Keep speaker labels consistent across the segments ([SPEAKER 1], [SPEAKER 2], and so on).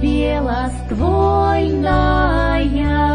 [SPEAKER 1] белоствольная.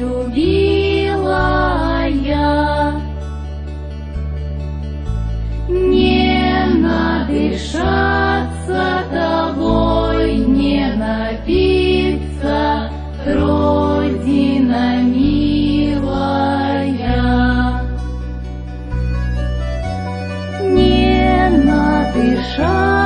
[SPEAKER 1] любила я. Не надышаться тобой, не напиться, Родина милая. Не надышаться